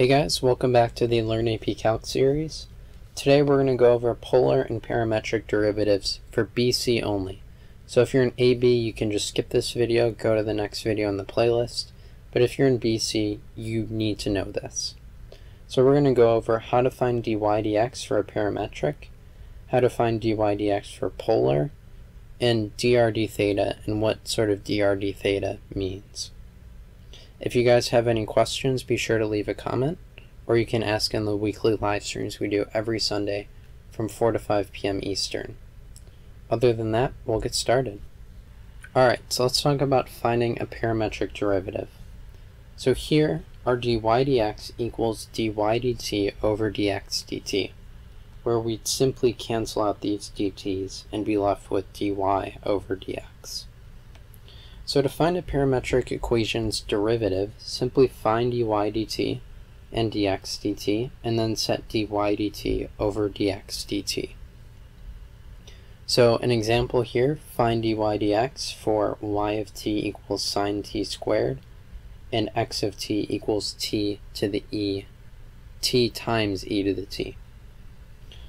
Hey guys, welcome back to the Learn AP Calc series. Today we're going to go over polar and parametric derivatives for BC only. So if you're in AB, you can just skip this video, go to the next video in the playlist. But if you're in BC, you need to know this. So we're going to go over how to find dy dx for a parametric, how to find dy dx for polar, and drd theta and what sort of drd theta means. If you guys have any questions, be sure to leave a comment, or you can ask in the weekly live streams we do every Sunday from 4 to 5 p.m. Eastern. Other than that, we'll get started. Alright, so let's talk about finding a parametric derivative. So here, our dy dx equals dy dt over dx dt, where we'd simply cancel out these dt's and be left with dy over dx. So to find a parametric equation's derivative, simply find dy dt and dx dt, and then set dy dt over dx dt. So an example here, find dy dx for y of t equals sine t squared, and x of t equals t to the e, t times e to the t.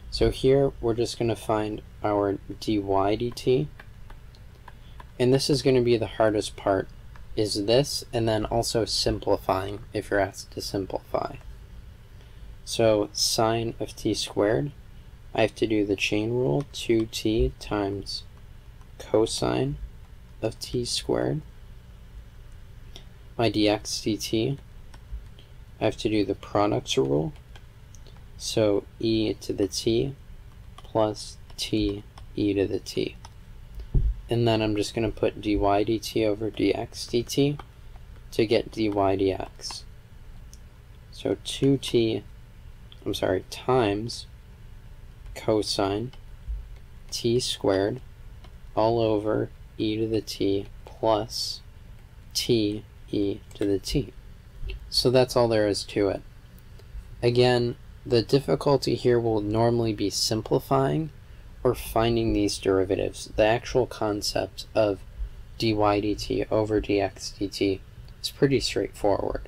So here we're just going to find our dy dt, and this is going to be the hardest part, is this, and then also simplifying if you're asked to simplify. So sine of t squared, I have to do the chain rule, 2t times cosine of t squared. My dx dt, I have to do the products rule, so e to the t plus t e to the t and then I'm just going to put dy dt over dx dt to get dy dx. So 2t, I'm sorry, times cosine t squared all over e to the t plus t e to the t. So that's all there is to it. Again, the difficulty here will normally be simplifying or finding these derivatives, the actual concept of dy dt over dx dt is pretty straightforward.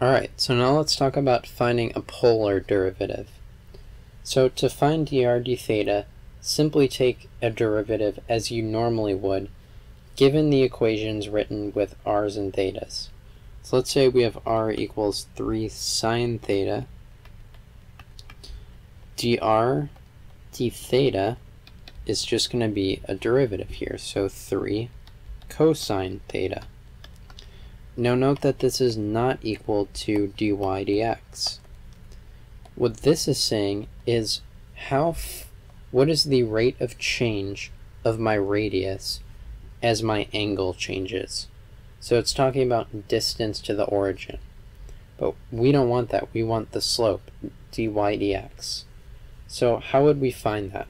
Alright, so now let's talk about finding a polar derivative. So to find dr d theta, simply take a derivative as you normally would, given the equations written with r's and thetas. So let's say we have r equals 3 sine theta dr d theta is just going to be a derivative here, so 3 cosine theta. Now note that this is not equal to dy dx. What this is saying is how what is the rate of change of my radius as my angle changes. So it's talking about distance to the origin. But we don't want that. We want the slope, dy dx. So how would we find that?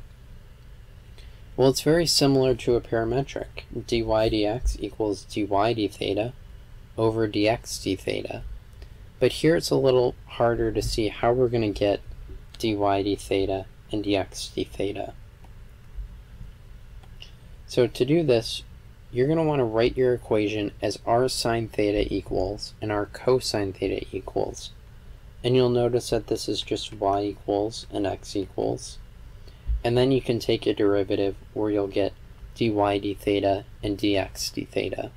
Well, it's very similar to a parametric. dy dx equals dy d theta over dx d theta. But here it's a little harder to see how we're going to get dy d theta and dx d theta. So to do this, you're going to want to write your equation as r sine theta equals and r cosine theta equals. And you'll notice that this is just y equals and x equals. And then you can take a derivative where you'll get dy d theta and dx d theta.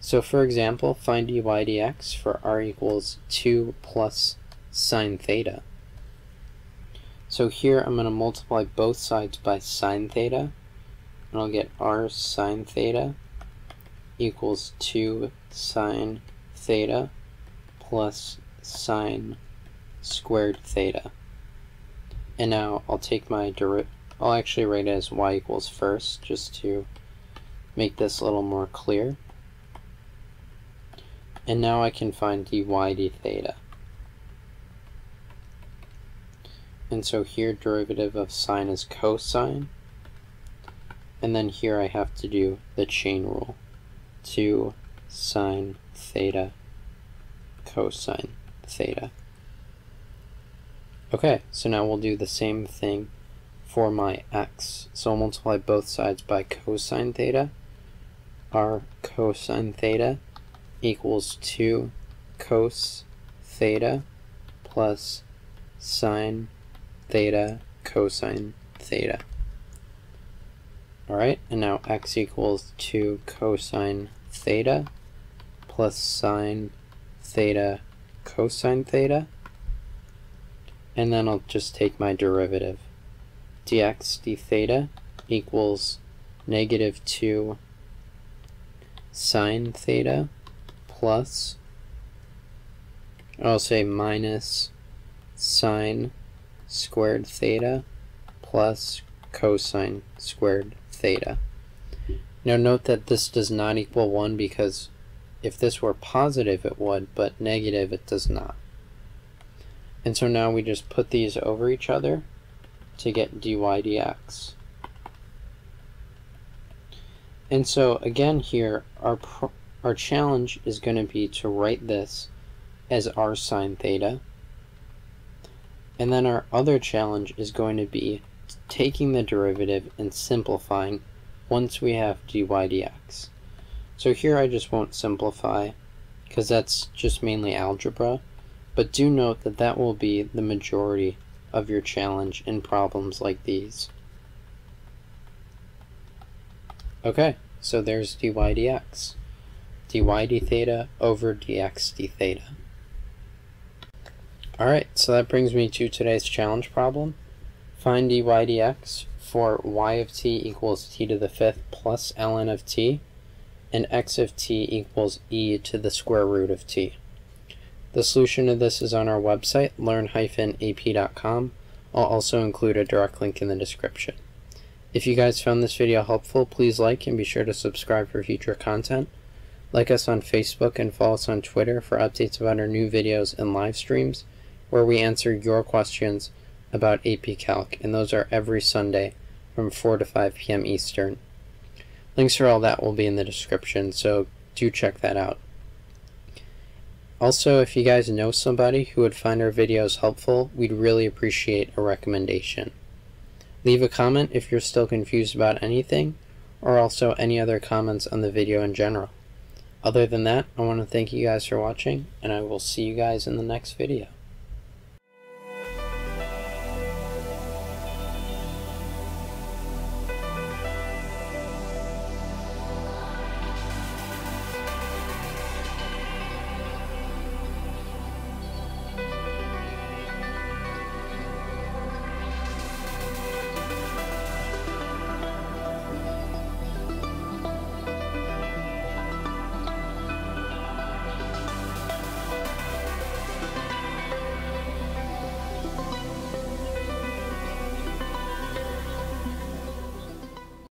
So for example, find dy dx for r equals 2 plus sine theta. So here I'm going to multiply both sides by sine theta, and I'll get r sine theta equals 2 sine theta plus sine squared theta. And now I'll take my derivative, I'll actually write it as y equals first, just to make this a little more clear. And now I can find dy d theta. And so here derivative of sine is cosine. And then here I have to do the chain rule. 2 sine theta cosine theta. Okay, so now we'll do the same thing for my x. So I'll multiply both sides by cosine theta. R cosine theta equals 2 cos theta plus sine theta cosine theta. Alright, and now x equals 2 cosine theta plus sine theta cosine theta. And then I'll just take my derivative. dx d theta equals negative 2 sine theta plus, I'll say minus sine squared theta plus cosine squared theta. Now note that this does not equal 1 because if this were positive it would, but negative it does not. And so now we just put these over each other to get dy dx. And so again here, our, our challenge is going to be to write this as r sine theta. And then our other challenge is going to be taking the derivative and simplifying once we have dy dx. So here I just won't simplify because that's just mainly algebra, but do note that that will be the majority of your challenge in problems like these. Okay, so there's dy dx. dy d theta over dx d theta. Alright, so that brings me to today's challenge problem. Find dy dx for y of t equals t to the fifth plus ln of t, and x of t equals e to the square root of t. The solution to this is on our website, learn-ap.com. I'll also include a direct link in the description. If you guys found this video helpful, please like and be sure to subscribe for future content. Like us on Facebook and follow us on Twitter for updates about our new videos and live streams, where we answer your questions about AP Calc, and those are every Sunday from 4 to 5 p.m. Eastern. Links for all that will be in the description, so do check that out. Also, if you guys know somebody who would find our videos helpful, we'd really appreciate a recommendation. Leave a comment if you're still confused about anything, or also any other comments on the video in general. Other than that, I want to thank you guys for watching, and I will see you guys in the next video.